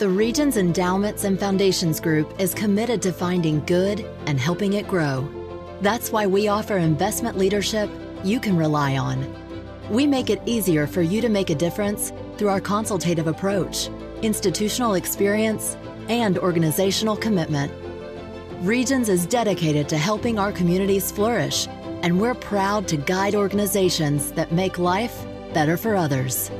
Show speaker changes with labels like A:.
A: The Regions Endowments and Foundations Group is committed to finding good and helping it grow. That's why we offer investment leadership you can rely on. We make it easier for you to make a difference through our consultative approach, institutional experience, and organizational commitment. Regions is dedicated to helping our communities flourish, and we're proud to guide organizations that make life better for others.